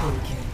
Triple.